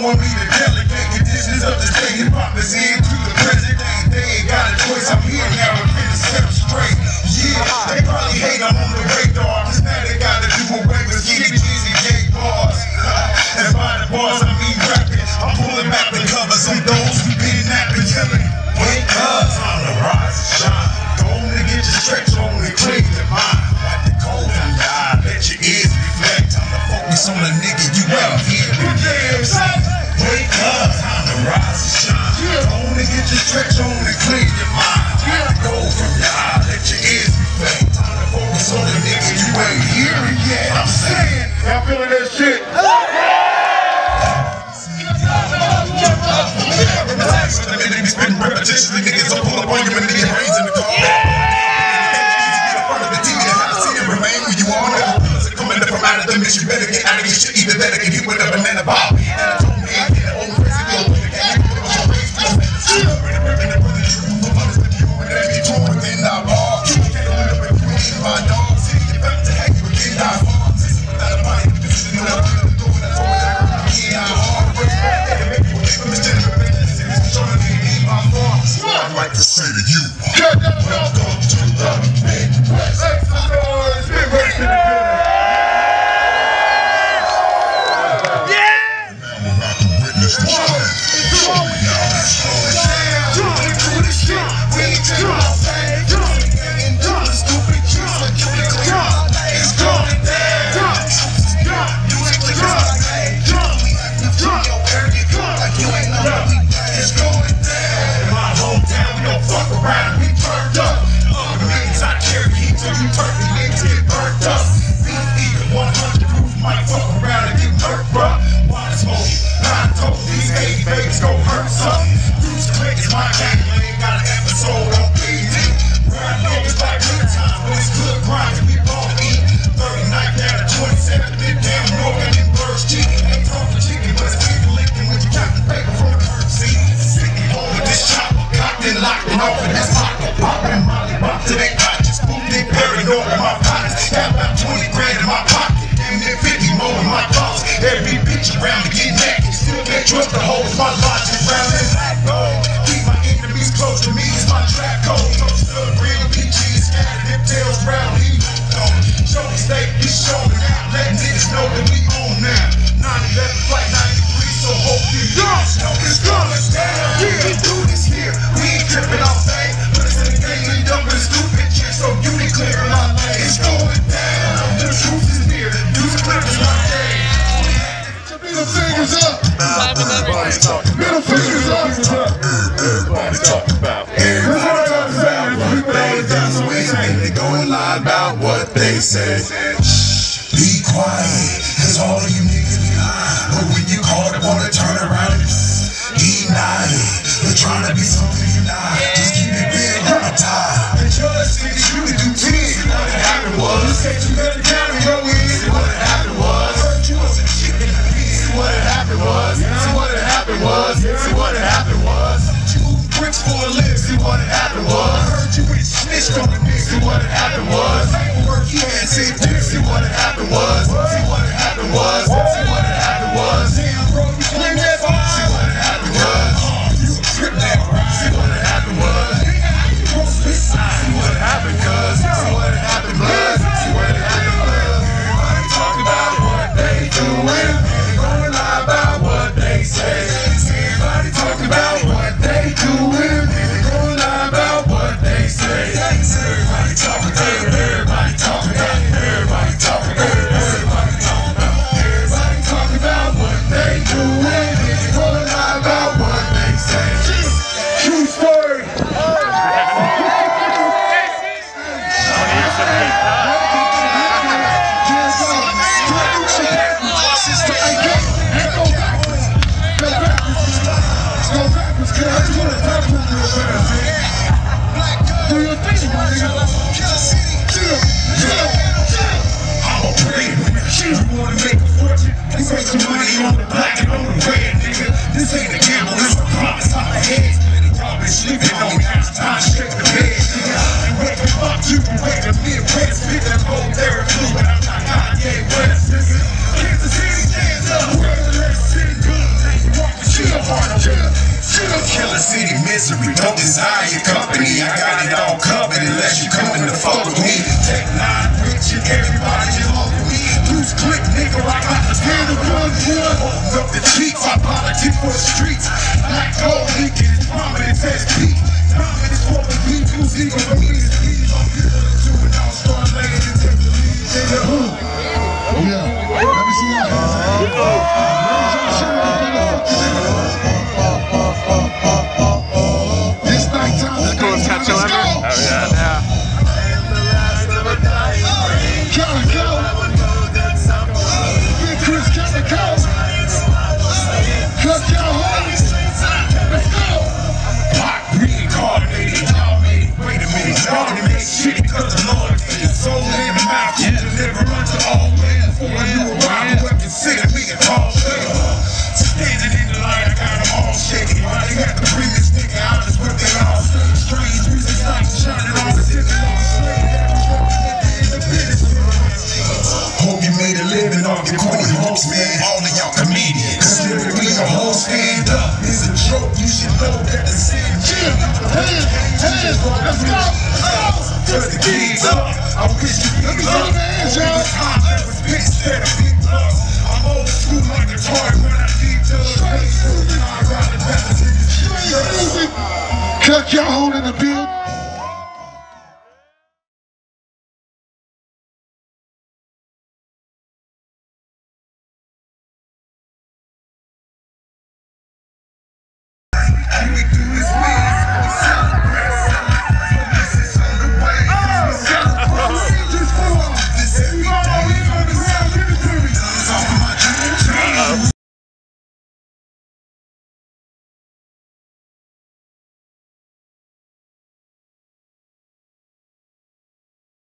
be the delegate. Conditions of the state, in to the present. day. They ain't got a choice. I'm here now and finna set them straight. Yeah, they probably hate I'm on the radar. Cause now they gotta do away with skinny cheesy gay bars. And by the bars, I mean rapping. I'm pulling back the covers on those who been napping, telling wake up, time to rise and shine. Go on and get your stretch on and clean your mind. Wipe the cold your eye, let your ears reflect. Time to focus on the nigga rise and shine. Go on and get your stretch on and clean your mind. The cold from your eye, let your ears reflect. Time to focus on the nigga you ain't hearing yet. I'm saying, y'all feeling that shit? Relax, the minute you spitting repetitiously, niggas will pull up on you and leave your brains in the car. You better get out of your shit, either better get hit with a banana bob. I'd locked and off in this pocket. Popping Molly, bop to their say. Shh, be quiet, cause all of you niggas be lying. But when you call it, wanna turn around and deny it. But trying to be something you're not. Just keep it real all the. And just think that you can do 10. What happened was, said you better on your ears. What happened was, heard you was a chicken in the pen. What happened was, see what happened was, see what happened was, You bricks for a living. see what happened was, Heard you been snitched on the nigga. see what happened was, everybody talk about, everybody talk about, everybody talk about, everybody talk about what they gonna lie about what they say. True story. Do your thing, my nigga. Misery. Don't desire your company. I got it all covered unless you coming to fuck with me. Take nine rich and everybody just with me. Loose click, nigga. I got the handle one one. Open up the cheeks. I politic for the streets. Black gold leaking is prominent as Pete. Prominent for the people's host, man. All of y'all comedians. Cause me a whole stand up. It's a joke. You should know that the same Chill. Hands. Hands. Let's go. Cause the kids up. I wish you Let me see the hands, y'all. I'm